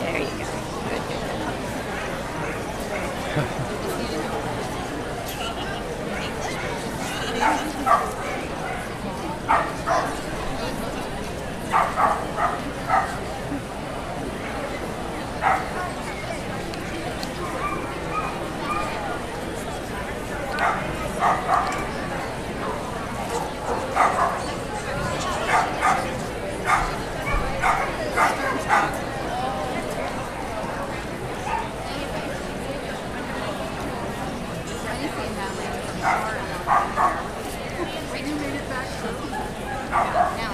There you go. Good, good, good. Now